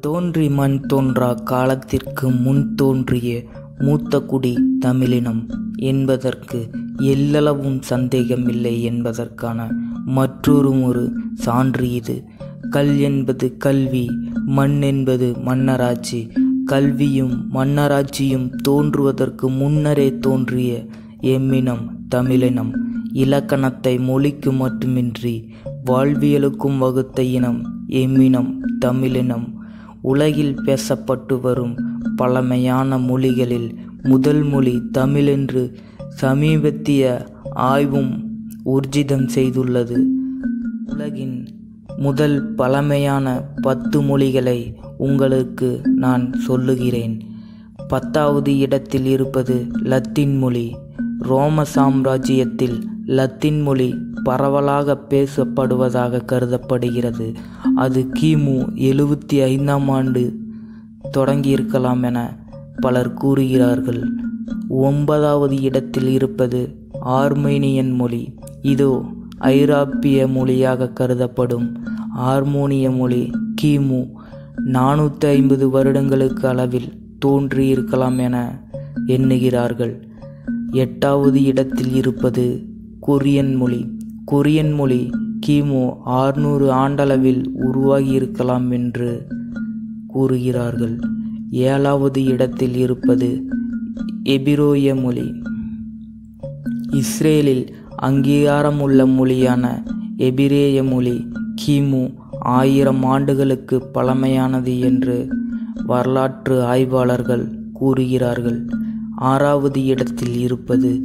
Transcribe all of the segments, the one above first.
தோன்றி மண் தோன்றா காலத்திற்கு முன் தோன்றிய மூத்த குடி தமிழினம் என்பதற்கு எல்லளவும் சந்தேகமில்லை என்பதற்கான மற்றொரு ஒரு சான்று இது. கல் என்பது கல்வி மண் என்பது மன்னராட்சி. கல்வியும் மன்னராட்சியும் தோன்றுவதற்கு முன்னரே தோன்றிய எம்மினம் தமிழினம். இலக்கணத்தை மொழிக்கு மட்டுமின்றி வாழ்வியலுக்கும் வகுத்த இனம் எம்மினம் தமிழினம். உலகில் பேசப்பட்டு வரும் பழமையான மொழிகளில் முதல் மொழி தமிழென்று சமீபத்திய ஆய்வும் ஊர்ஜிதம் செய்துள்ளது. உலகின் முதல் பழமையான பத்து மொழிகளை உங்களுக்கு நான் சொல்லுகிறேன். பத்தாவது இடத்தில் இருப்பது லத்தீன் மொழி. ரோம சாம்ராஜ்யத்தில் லத்தீன் மொழி பரவலாக பேசப்படுவதாக கருதப்படுகிறது. அது கிமு எழுபத்தி ஐந்தாம் ஆண்டு தொடங்கியிருக்கலாம் என பலர் கூறுகிறார்கள். ஒன்பதாவது இடத்தில் இருப்பது ஆர்மேனியன் மொழி. இதோ ஐரோப்பிய மொழியாக கருதப்படும் ஆர்மோனிய மொழி கிமு நானூற்றி ஐம்பது வருடங்களுக்கு அளவில் தோன்றியிருக்கலாம் என எண்ணுகிறார்கள். எட்டாவது இடத்தில் இருப்பது கொரியன் மொழி. கொரியன் மொழி கிமு ஆறுநூறு ஆண்டளவில் உருவாகியிருக்கலாம் என்று கூறுகிறார்கள். ஏழாவது இடத்தில் இருப்பது எபிரோய மொழி. இஸ்ரேலில் அங்கீகாரம் உள்ள மொழியான எபிரேய மொழி கிமு ஆயிரம் ஆண்டுகளுக்கு பழமையானது என்று வரலாற்று ஆய்வாளர்கள் கூறுகிறார்கள். ஆறாவது இடத்தில் இருப்பது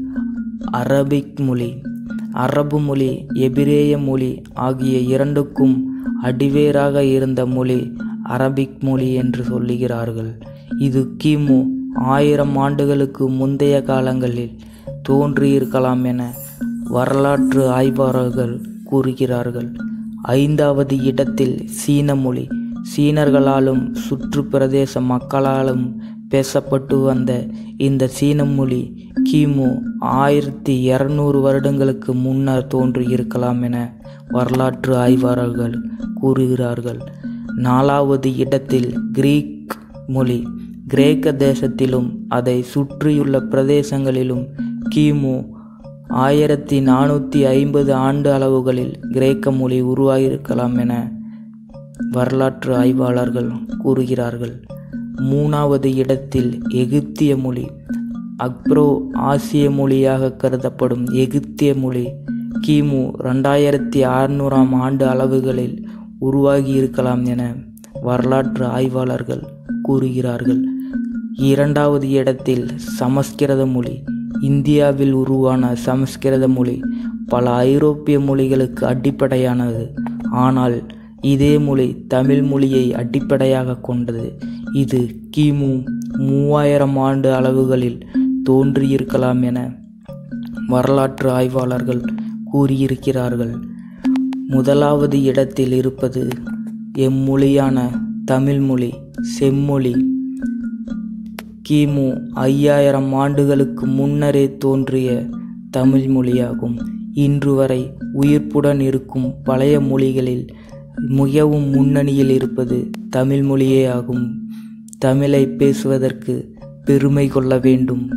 அரபிக் மொழி. அரபு மொழி எபிரேய மொழி ஆகிய இரண்டுக்கும் அடிவேராக இருந்த மொழி அரபிக் மொழி என்று சொல்லுகிறார்கள். இது கிமு ஆயிரம் ஆண்டுகளுக்கு முந்தைய காலங்களில் தோன்றியிருக்கலாம் என வரலாற்று ஆய்வாளர்கள் கூறுகிறார்கள். ஐந்தாவது இடத்தில் சீன மொழி சீனர்களாலும் சுற்று பிரதேச மக்களாலும் பேசப்பட்டு வந்த இந்த சீன மொழி கிமு ஆயிரத்தி இரநூறு வருடங்களுக்கு முன்னர் தோன்றியிருக்கலாம் என வரலாற்று ஆய்வாளர்கள் கூறுகிறார்கள். நாலாவது இடத்தில் கிரீக் மொழி கிரேக்க தேசத்திலும் அதை சுற்றியுள்ள பிரதேசங்களிலும் கிமு ஆயிரத்தி நானூற்றி ஐம்பது ஆண்டு அளவுகளில் கிரேக்க மொழி உருவாகியிருக்கலாம் என வரலாற்று ஆய்வாளர்கள் கூறுகிறார்கள். மூணாவது இடத்தில் எகிப்திய மொழி அக்ரோ ஆசிய மொழியாக கருதப்படும் எகிப்திய மொழி கிமு ரெண்டாயிரத்தி அறுநூறாம் ஆண்டு அளவுகளில் உருவாகியிருக்கலாம் என வரலாற்று ஆய்வாளர்கள் கூறுகிறார்கள். இரண்டாவது இடத்தில் சமஸ்கிருத மொழி இந்தியாவில் உருவான சமஸ்கிருத மொழி பல ஐரோப்பிய மொழிகளுக்கு அடிப்படையானது. ஆனால் இதே மொழி தமிழ் மொழியை அடிப்படையாக கொண்டது இது கிமு மூவாயிரம் ஆண்டு அளவுகளில் தோன்றியிருக்கலாம் என வரலாற்று ஆய்வாளர்கள் கூறியிருக்கிறார்கள். முதலாவது இடத்தில் இருப்பது எம்மொழியான தமிழ்மொழி செம்மொழி. கிமு ஐயாயிரம் ஆண்டுகளுக்கு முன்னரே தோன்றிய தமிழ் மொழியாகும். இன்று வரை உயிர்ப்புடன் இருக்கும் பழைய மொழிகளில் மிகவும் முன்னணியில் இருப்பது தமிழ் மொழியே ஆகும். தமிழை பேசுவதற்கு பெருமை கொள்ள வேண்டும்.